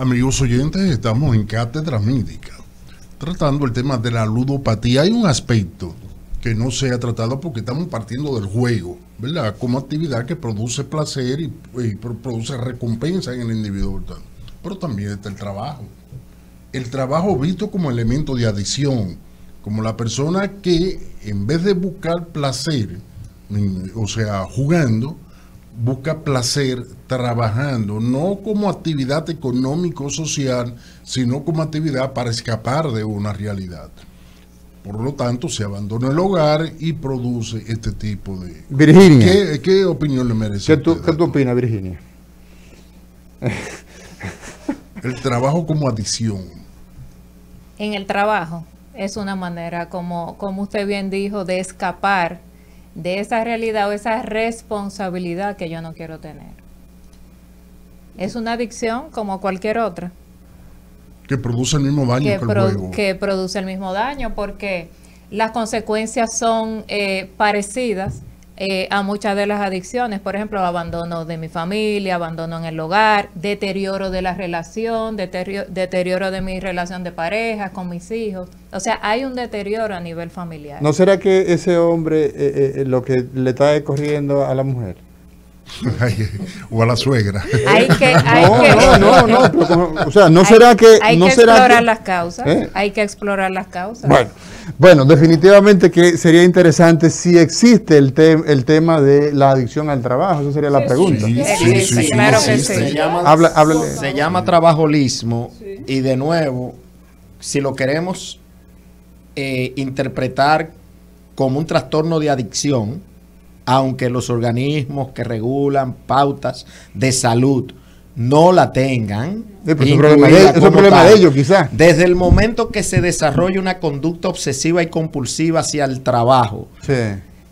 Amigos oyentes, estamos en Cátedra Mídica, tratando el tema de la ludopatía. Hay un aspecto que no se ha tratado porque estamos partiendo del juego, ¿verdad? Como actividad que produce placer y, produce recompensa en el individuo. Pero también está el trabajo. El trabajo visto como elemento de adición, como la persona que en vez de buscar placer, o sea, jugando, busca placer trabajando, no como actividad económico-social, sino como actividad para escapar de una realidad. Por lo tanto, se abandona el hogar y produce este tipo de... Virginia. ¿Qué, opinión le merece? ¿Qué tú, ¿qué tú opinas, Virginia? El trabajo como adición. En el trabajo es una manera, como, como usted bien dijo, de escapar de esa realidad o esa responsabilidad que yo no quiero tener. Es una adicción como cualquier otra. Que produce el mismo daño que, el juego. Que produce el mismo daño porque las consecuencias son eh, parecidas eh, a muchas de las adicciones, por ejemplo, abandono de mi familia, abandono en el hogar, deterioro de la relación, deterioro, de mi relación de pareja con mis hijos. O sea, hay un deterioro a nivel familiar. ¿No será que ese hombre eh, eh, lo que le está corriendo a la mujer? o a la suegra. Hay que, hay no, que, no, no, no, o sea, no será que hay no que será explorar las causas, hay que explorar las causas. Bueno, bueno, definitivamente que sería interesante si existe el, el tema de la adicción al trabajo, esa sería la pregunta. Sí, sí, claro que sí. Se llama, se llama trabajolismo y de nuevo, si lo queremos eh, interpretar como un trastorno de adicción, aunque los organismos que regulan pautas de salud no la tengan. es un problema, de, ellos, quizás. Desde el momento que se desarrolla una conducta obsesiva y compulsiva hacia el trabajo,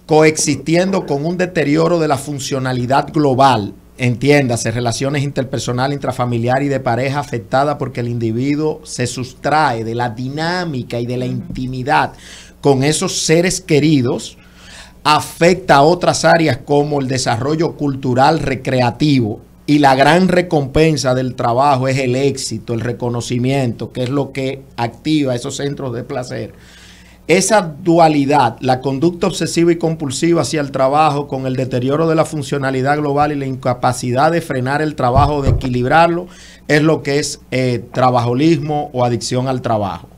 coexistiendo con un deterioro de la funcionalidad global, entiéndase, relaciones interpersonal, intrafamiliar y de pareja afectada porque el individuo se sustrae de la dinámica y de la intimidad con esos seres queridos, afecta a otras áreas como el desarrollo cultural recreativo y la gran recompensa del trabajo es el éxito, el reconocimiento, que es lo que activa esos centros de placer. Esa dualidad, la conducta obsesiva y compulsiva hacia el trabajo con el deterioro de la funcionalidad global y la incapacidad de frenar el trabajo, de equilibrarlo, es lo que es eh, trabajolismo o adicción al trabajo.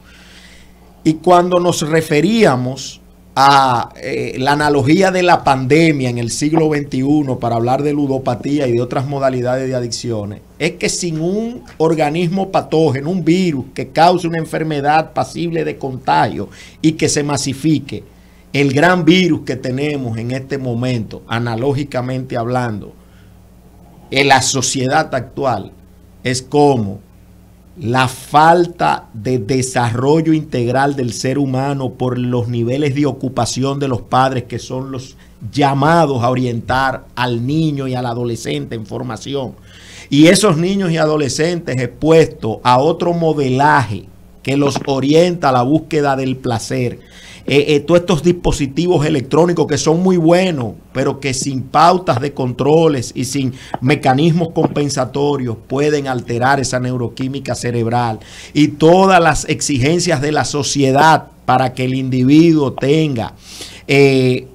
Y cuando nos referíamos a eh, la analogía de la pandemia en el siglo XXI para hablar de ludopatía y de otras modalidades de adicciones, es que sin un organismo patógeno, un virus que cause una enfermedad pasible de contagio y que se masifique, el gran virus que tenemos en este momento, analógicamente hablando, en la sociedad actual, es como la falta de desarrollo integral del ser humano por los niveles de ocupación de los padres que son los llamados a orientar al niño y al adolescente en formación. Y esos niños y adolescentes expuestos a otro modelaje que los orienta a la búsqueda del placer, eh, eh, todos estos dispositivos electrónicos que son muy buenos, pero que sin pautas de controles y sin mecanismos compensatorios pueden alterar esa neuroquímica cerebral y todas las exigencias de la sociedad para que el individuo tenga eh,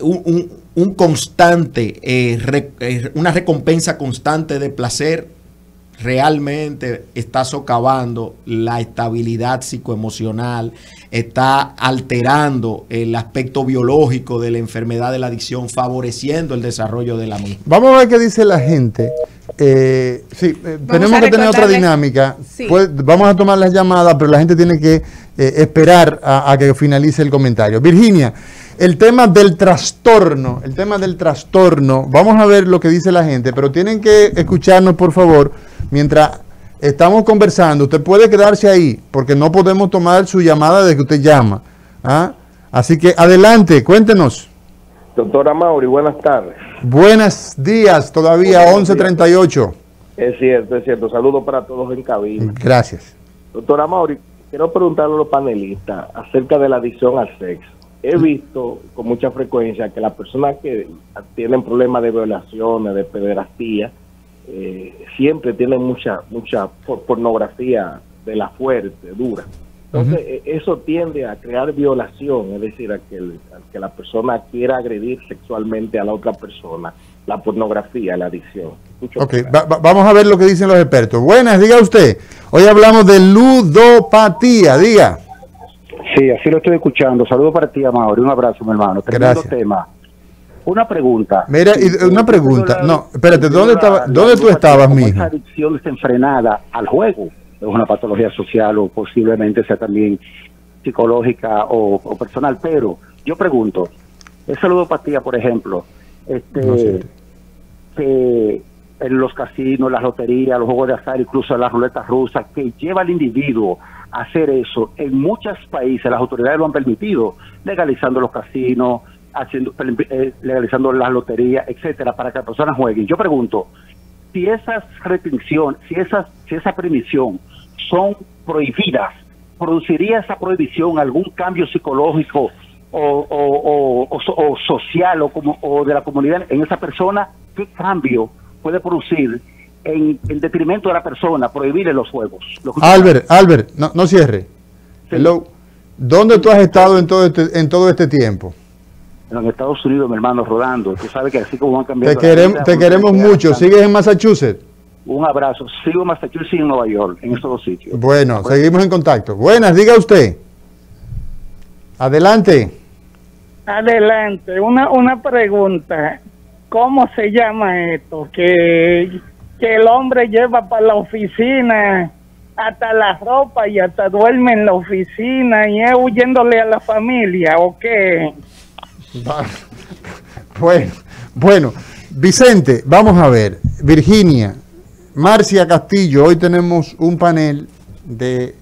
un, constante, una recompensa constante de placer realmente está socavando la estabilidad psicoemocional, está alterando el aspecto biológico de la enfermedad de la adicción, favoreciendo el desarrollo de la misma. Vamos a ver qué dice la gente. Eh, sí, eh, tenemos que tener otra dinámica. Pues, vamos a tomar las llamadas, pero la gente tiene que eh, esperar a, a que finalice el comentario. Virginia, el tema del trastorno, el tema del trastorno, vamos a ver lo que dice la gente, pero tienen que escucharnos, por favor, mientras estamos conversando. Usted puede quedarse ahí, porque no podemos tomar su llamada de que usted llama. ¿ah? Así que adelante, cuéntenos. Doctora Mauri, buenas tardes. Buenos días, todavía 11.38. Es cierto, es cierto. Saludos para todos en cabina. Gracias. Doctora Mauri, quiero preguntarle a los panelistas acerca de la adicción al sexo he visto con mucha frecuencia que las personas que tienen problemas de violaciones, de pederastía, eh, siempre tienen mucha, mucha pornografía de la fuerte, dura. Entonces, e, eso tiende a crear violación, es decir, a que, que la persona quiera agredir sexualmente a la otra persona, la pornografía, la adicción. ok, vamos a ver lo que dicen los expertos. Buenas, diga usted. Hoy hablamos de ludopatía, diga. Sí, así lo estoy escuchando. Saludos para ti, Amaury. Un abrazo, mi hermano. Tremendo tema. Una pregunta. Mira, una pregunta. No, espérate, ¿dónde, estaba, ¿dónde tú estabas, mijo? Esa adicción desenfrenada al juego es una patología social o posiblemente sea también psicológica o, personal. Pero yo pregunto, esa ludopatía, por ejemplo, este, que en los casinos, las loterías, los juegos de azar, incluso las ruletas rusas, que lleva al individuo hacer eso, en muchos países las autoridades lo han permitido, legalizando los casinos, haciendo, eh, legalizando las loterías, etcétera, para que las personas jueguen. Yo pregunto, si esas restricciones, si esas, si esa permisión son prohibidas, ¿produciría esa prohibición algún cambio psicológico o, o, social o, como, o de la comunidad en esa persona? ¿Qué cambio puede producir en, detrimento de la persona prohibirle los juegos? Albert, Albert, no, no cierre. ¿Dónde tú has estado en todo este, en todo este tiempo? En Estados Unidos, mi hermano, rodando. Tú sabes que así como van cambiando. Te, queremos, te queremos mucho. ¿Sigues en Massachusetts? Un abrazo. Sigo en Massachusetts y en Nueva York, en estos dos sitios. Bueno, seguimos en contacto. Buenas, diga usted. Adelante. Adelante. Una, una pregunta. ¿Cómo se llama esto? Que, que el hombre lleva para la oficina hasta la ropa y hasta duerme en la oficina y es huyéndole a la familia, ¿o qué? Bueno, bueno, Vicente, vamos a ver. Virginia, Marcia Castillo, hoy tenemos un panel de,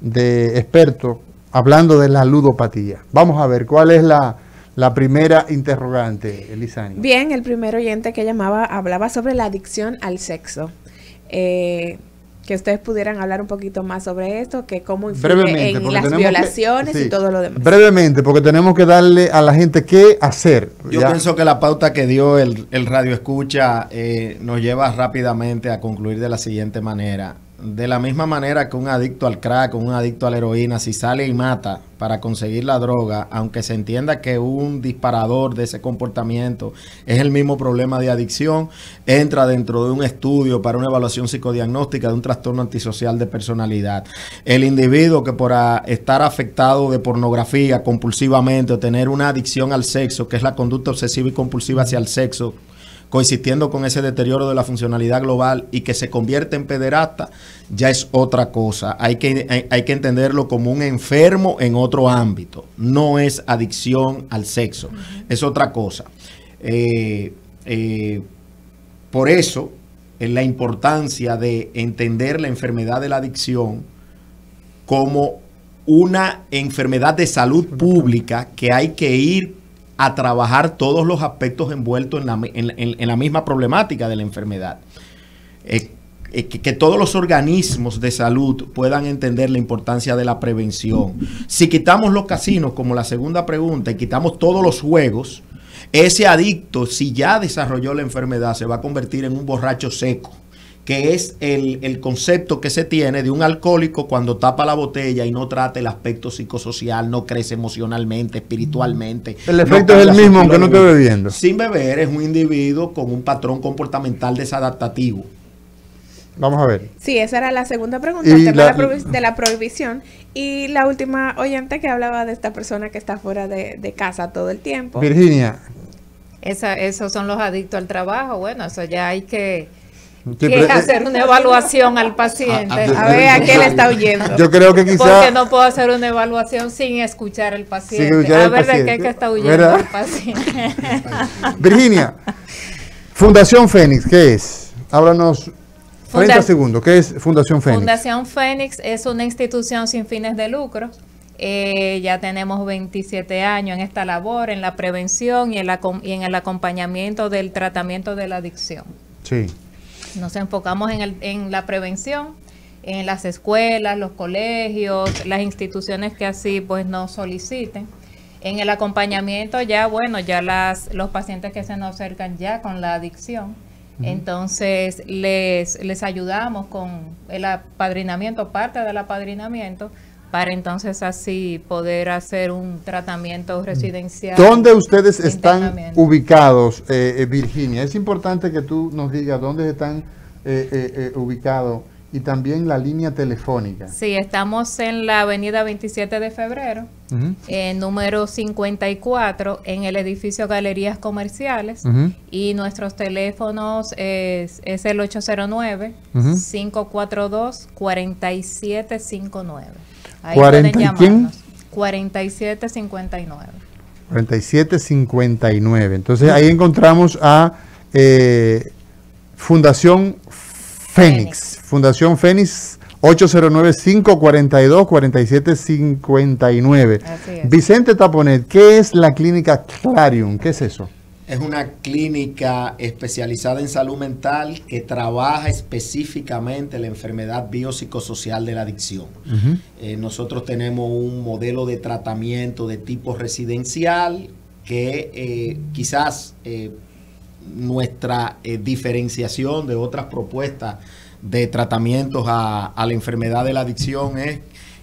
de expertos hablando de la ludopatía. Vamos a ver cuál es la, la primera interrogante, Elisani. Bien, el primer oyente que llamaba hablaba sobre la adicción al sexo. Eh, que ustedes pudieran hablar un poquito más sobre esto, que cómo influye en las violaciones y todo lo demás. Brevemente, porque tenemos que darle a la gente qué hacer. Yo pienso que la pauta que dio el, radio escucha eh, nos lleva rápidamente a concluir de la siguiente manera de la misma manera que un adicto al crack un adicto a la heroína, si sale y mata para conseguir la droga, aunque se entienda que un disparador de ese comportamiento es el mismo problema de adicción, entra dentro de un estudio para una evaluación psicodiagnóstica de un trastorno antisocial de personalidad. El individuo que por estar afectado de pornografía compulsivamente o tener una adicción al sexo, que es la conducta obsesiva y compulsiva hacia el sexo, coexistiendo con ese deterioro de la funcionalidad global y que se convierte en pederasta, ya es otra cosa. Hay que, hay, que entenderlo como un enfermo en otro ámbito. No es adicción al sexo, es otra cosa. Eh, eh, por eso, en la importancia de entender la enfermedad de la adicción como una enfermedad de salud pública que hay que ir a trabajar todos los aspectos envueltos en la, en, la misma problemática de la enfermedad. Eh, eh, que, todos los organismos de salud puedan entender la importancia de la prevención. Si quitamos los casinos, como la segunda pregunta, y quitamos todos los juegos, ese adicto, si ya desarrolló la enfermedad, se va a convertir en un borracho seco que es el, concepto que se tiene de un alcohólico cuando tapa la botella y no trata el aspecto psicosocial, no crece emocionalmente, espiritualmente. El efecto es el mismo aunque no esté bebiendo. Sin beber es un individuo con un patrón comportamental desadaptativo. Vamos a ver. Sí, esa era la segunda pregunta, el tema de, la prohibición. Y la última oyente que hablaba de esta persona que está fuera de, casa todo el tiempo. Virginia. Esa, esos son los adictos al trabajo. Bueno, eso ya hay que que hacer una evaluación al paciente, a, ver a qué le está oyendo. Yo creo que quizás... Porque no puedo hacer una evaluación sin escuchar al paciente, a ver de qué está huyendo el paciente. Virginia, Fundación Fénix, ¿qué es? Háblanos 30 segundos, ¿qué es Fundación Fénix? Fundación Fénix es una institución sin fines de lucro. Eh, ya tenemos 27 años en esta labor, en la prevención y en, la, y en el acompañamiento del tratamiento de la adicción. Sí. Nos enfocamos en, el, en la prevención, en las escuelas, los colegios, las instituciones que así pues nos soliciten. En el acompañamiento ya, bueno, ya las, los pacientes que se nos acercan ya con la adicción, Entonces les, les ayudamos con el apadrinamiento, parte del apadrinamiento, para entonces así poder hacer un tratamiento residencial. ¿Dónde ustedes están ubicados, eh, eh, Virginia? Es importante que tú nos digas dónde están eh, ubicados y también la línea telefónica. Sí, estamos en la avenida 27 de febrero, número 54, en el edificio Galerías Comerciales. Y nuestros teléfonos es, es el 809-542-4759. Ahí 40 pueden llamarnos. 4759. 4759. Entonces ahí encontramos a eh, Fundación Fénix. Fundación Fénix 809-542-4759. Vicente Taponet, ¿qué es la clínica Clarion? ¿Qué es eso? Es una clínica especializada en salud mental que trabaja específicamente la enfermedad biopsicosocial de la adicción. Eh, nosotros tenemos un modelo de tratamiento de tipo residencial que eh, quizás eh, nuestra diferenciación de otras propuestas de tratamientos a, a la enfermedad de la adicción es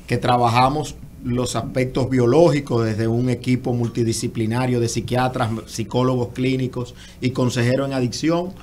que trabajamos los aspectos biológicos desde un equipo multidisciplinario de psiquiatras, psicólogos clínicos y consejeros en adicción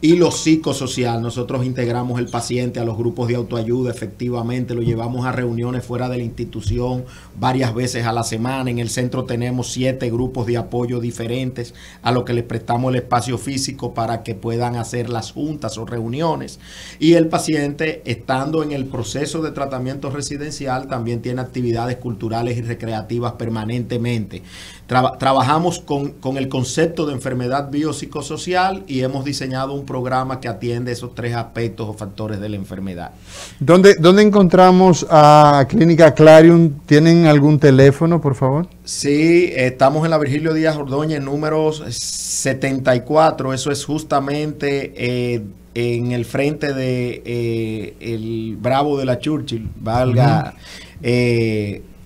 y lo psicosocial. Nosotros integramos el paciente a los grupos de autoayuda, efectivamente, lo llevamos a reuniones fuera de la institución varias veces a la semana. En el centro tenemos siete grupos de apoyo diferentes a los que les prestamos el espacio físico para que puedan hacer las juntas o reuniones. Y el paciente, estando en el proceso de tratamiento residencial, también tiene actividades culturales y recreativas permanentemente trabajamos con, el concepto de enfermedad biopsicosocial y hemos diseñado un programa que atiende esos tres aspectos o factores de la enfermedad. ¿Dónde, dónde encontramos a Clínica Clarium? ¿Tienen algún teléfono, por favor? Sí, estamos en la Virgilio Díaz Ordóñez, número 74. Eso es justamente eh, en el frente de eh, el Bravo de la Churchill, valga.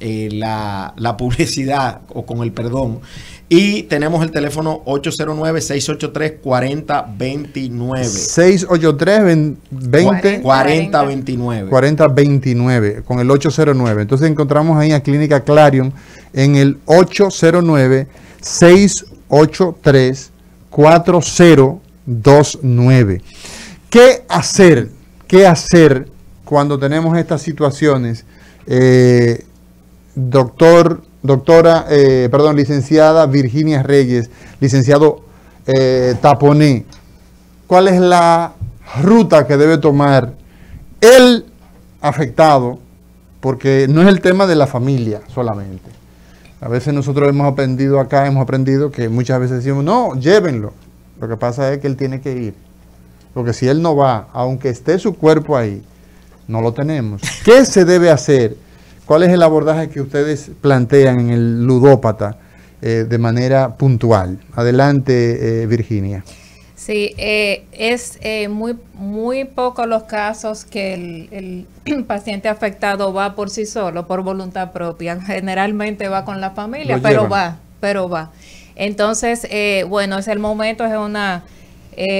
Eh, la, publicidad o con el perdón. Y tenemos el teléfono 809-683-4029. 683-20 4029. 4029 con el 809. Entonces encontramos ahí a Clínica Clarion en el 809-683-4029. ¿Qué hacer? ¿Qué hacer cuando tenemos estas situaciones? Eh, doctor, doctora, eh, perdón, licenciada Virginia Reyes, licenciado eh, Taponé, ¿cuál es la ruta que debe tomar el afectado? Porque no es el tema de la familia solamente. A veces nosotros hemos aprendido acá, hemos aprendido que muchas veces decimos, no, llévenlo. Lo que pasa es que él tiene que ir. Porque si él no va, aunque esté su cuerpo ahí, no lo tenemos. ¿Qué se debe hacer? ¿Cuál es el abordaje que ustedes plantean en el ludópata eh, de manera puntual? Adelante, eh, Virginia. Sí, eh, es muy, muy poco los casos que el, paciente afectado va por sí solo, por voluntad propia. Generalmente va con la familia, pero va, pero va. Entonces, bueno, es el momento, es una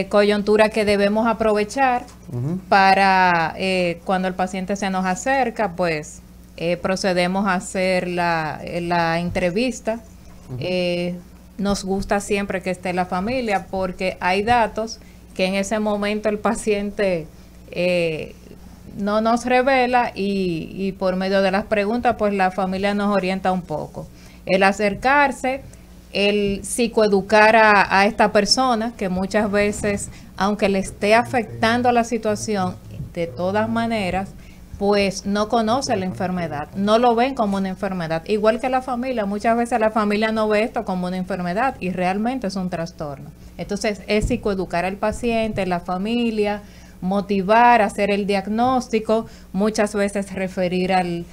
coyuntura que debemos aprovechar para cuando el paciente se nos acerca, pues eh, procedemos a hacer la, entrevista. Eh, nos gusta siempre que esté la familia porque hay datos que en ese momento el paciente eh, no nos revela y, por medio de las preguntas pues la familia nos orienta un poco. El acercarse, el psicoeducar a, a esta persona que muchas veces, aunque le esté afectando la situación, de todas maneras, pues no conoce la enfermedad, no lo ven como una enfermedad. Igual que la familia, muchas veces la familia no ve esto como una enfermedad y realmente es un trastorno. Entonces es psicoeducar al paciente, la familia, motivar, hacer el diagnóstico, muchas veces referir al,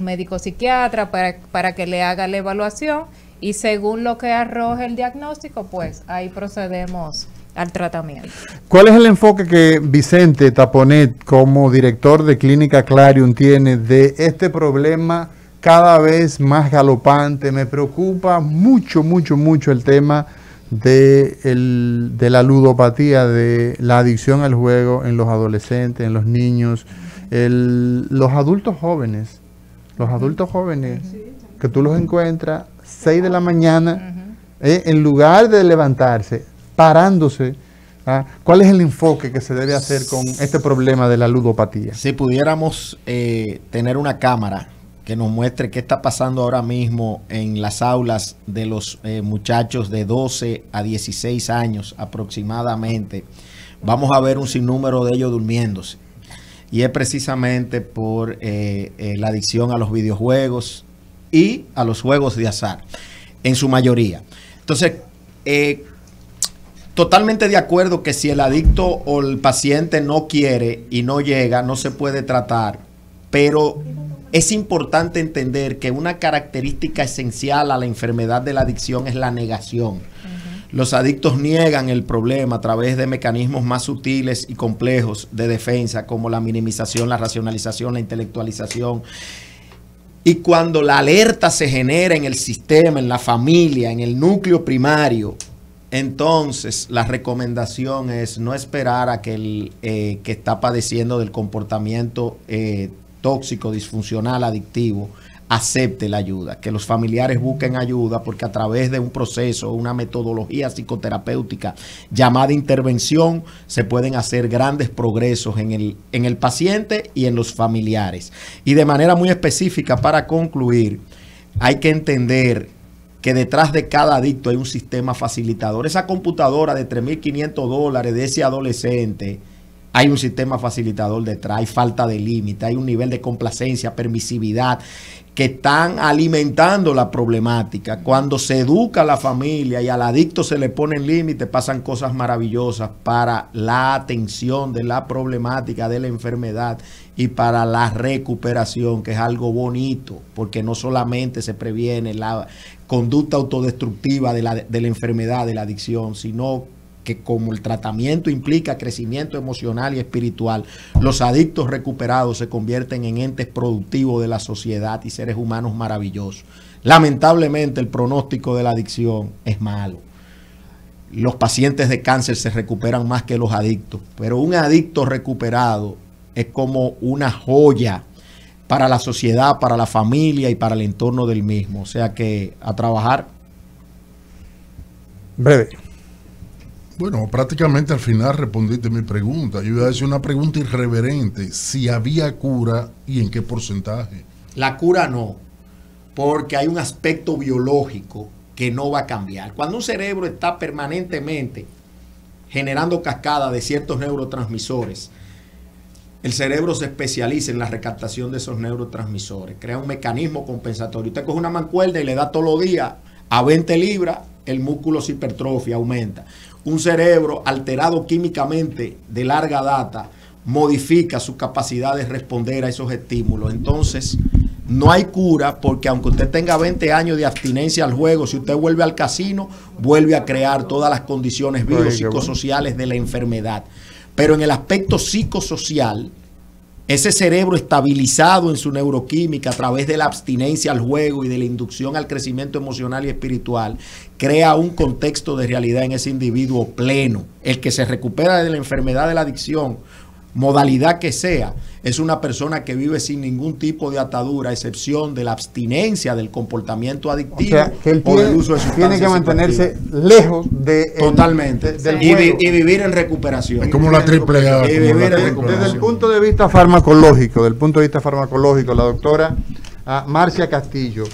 médico psiquiatra para, para que le haga la evaluación y según lo que arroje el diagnóstico, pues ahí procedemos al tratamiento. ¿Cuál es el enfoque que Vicente Taponet, como director de Clínica Clarion, tiene de este problema cada vez más galopante? Me preocupa mucho, mucho, mucho el tema de, de la ludopatía, de la adicción al juego en los adolescentes, en los niños, los adultos jóvenes, los adultos jóvenes que tú los encuentras 6 de la mañana, eh, en lugar de levantarse, parándose. ¿ah? ¿Cuál es el enfoque que se debe hacer con este problema de la ludopatía? Si pudiéramos eh, tener una cámara que nos muestre qué está pasando ahora mismo en las aulas de los eh, muchachos de 12 a 16 años aproximadamente, vamos a ver un sinnúmero de ellos durmiéndose. Y es precisamente por eh, la adicción a los videojuegos y a los juegos de azar, en su mayoría. Entonces, totalmente de acuerdo que si el adicto o el paciente no quiere y no llega, no se puede tratar, pero es importante entender que una característica esencial a la enfermedad de la adicción es la negación. Los adictos niegan el problema a través de mecanismos más sutiles y complejos de defensa, como la minimización, la racionalización, la intelectualización. Y cuando la alerta se genera en el sistema, en la familia, en el núcleo primario, entonces la recomendación es no esperar a que el eh, que está padeciendo del comportamiento eh, tóxico, disfuncional, adictivo, acepte la ayuda, que los familiares busquen ayuda porque a través de un proceso, una metodología psicoterapéutica llamada intervención, se pueden hacer grandes progresos en el, en el paciente y en los familiares. Y de manera muy específica, para concluir, hay que entender que detrás de cada adicto hay un sistema facilitador. Esa computadora de 3.500 dólares de ese adolescente, hay un sistema facilitador detrás, hay falta de límite, hay un nivel de complacencia, permisividad, que están alimentando la problemática. Cuando se educa a la familia y al adicto se le ponen límites, pasan cosas maravillosas para la atención de la problemática de la enfermedad y para la recuperación, que es algo bonito, porque no solamente se previene la conducta autodestructiva de la, de la enfermedad, de la adicción, sino que como el tratamiento implica crecimiento emocional y espiritual, los adictos recuperados se convierten en entes productivos de la sociedad y seres humanos maravillosos. Lamentablemente el pronóstico de la adicción es malo. Los pacientes de cáncer se recuperan más que los adictos, pero un adicto recuperado es como una joya para la sociedad, para la familia y para el entorno del mismo. O sea que a trabajar. Breve. Bueno, prácticamente al final respondiste mi pregunta. Yo iba a decir una pregunta irreverente. Si había cura y en qué porcentaje. La cura no, porque hay un aspecto biológico que no va a cambiar. Cuando un cerebro está permanentemente generando cascada de ciertos neurotransmisores, el cerebro se especializa en la recaptación de esos neurotransmisores, crea un mecanismo compensatorio. Usted coge una mancuerda y le da todos los días a 20 libras, el músculo se hipertrofia, aumenta un cerebro alterado químicamente de larga data modifica su capacidad de responder a esos estímulos. Entonces, no hay cura porque aunque usted tenga 20 años de abstinencia al juego, si usted vuelve al casino, vuelve a crear todas las condiciones biopsicosociales de la enfermedad. Pero en el aspecto psicosocial, ese cerebro estabilizado en su neuroquímica a través de la abstinencia al juego y de la inducción al crecimiento emocional y espiritual, crea un contexto de realidad en ese individuo pleno. El que se recupera de la enfermedad de la adicción, modalidad que sea, es una persona que vive sin ningún tipo de atadura, a excepción de la abstinencia del comportamiento adictivo o, que del uso de Tiene que mantenerse lejos de totalmente. y, vivir en recuperación. Es como la triple A. Desde el punto de vista farmacológico, del punto de vista farmacológico, la doctora ah, Marcia Castillo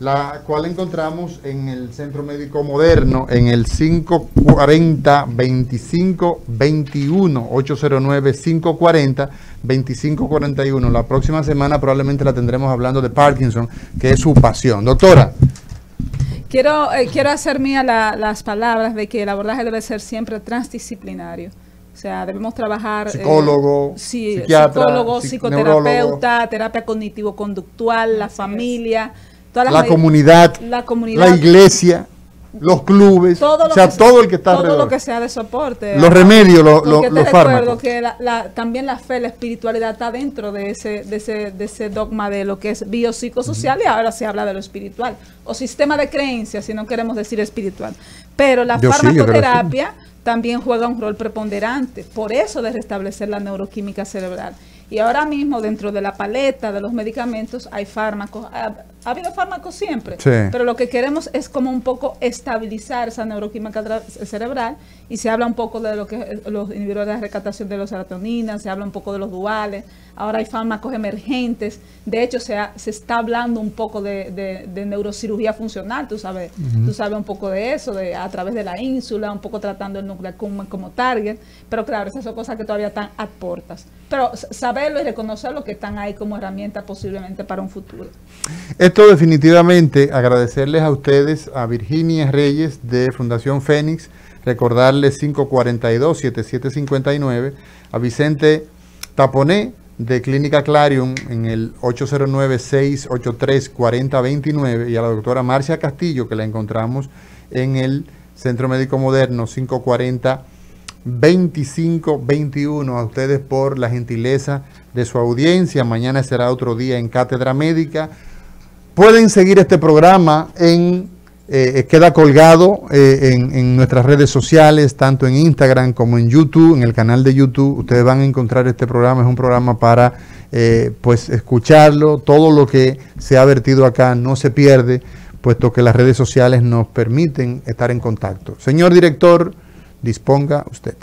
la cual encontramos en el Centro Médico Moderno en el 540 25 21 809 540 2541. La próxima semana probablemente la tendremos hablando de Parkinson, que es su pasión. Doctora. Quiero, eh, quiero hacer mía las palabras de que el abordaje debe ser siempre transdisciplinario. O sea, debemos trabajar... Eh, psicólogo, psiquiatra, psicólogo, psicoterapeuta, terapia cognitivo-conductual, la familia, la, comunidad, la, comunidad, la iglesia. los clubes, todo o sea, todo el que está Todo lo que sea de soporte. Los remedios, los, los, los fármacos. que también la fe, la espiritualidad está dentro de ese, de ese, de ese dogma de lo que es biopsicosocial y ahora se habla de lo espiritual. O sistema de creencias, si no queremos decir espiritual. Pero la farmacoterapia también juega un rol preponderante. Por eso de restablecer la neuroquímica cerebral. Y ahora mismo dentro de la paleta de los medicamentos hay fármacos. Ha, habido fármacos siempre, pero lo que queremos es como un poco estabilizar esa neuroquímica cerebral y se habla un poco de lo que los inhibidores de la recaptación de los serotoninas, se habla un poco de los duales, ahora hay fármacos emergentes, de hecho se, se está hablando un poco de, neurocirugía funcional, tú sabes, tú sabes un poco de eso, de a través de la ínsula, un poco tratando el núcleo como, como target, pero claro, esas son cosas que todavía están a puertas. Pero saberlo y reconocerlo que están ahí como herramienta posiblemente para un futuro. Esto definitivamente, agradecerles a ustedes, a Virginia Reyes de Fundación Fénix, recordarles 542-7759, a Vicente Taponé de Clínica Clarion en el 809-683-4029 y a la doctora Marcia Castillo que la encontramos en el Centro Médico Moderno 540 2521 a ustedes por la gentileza de su audiencia. Mañana será otro día en Cátedra Médica. Pueden seguir este programa en eh, queda colgado eh, en, nuestras redes sociales, tanto en Instagram como en YouTube, en el canal de YouTube. Ustedes van a encontrar este programa, es un programa para eh, pues escucharlo. Todo lo que se ha vertido acá no se pierde, puesto que las redes sociales nos permiten estar en contacto. Señor director, disponga usted.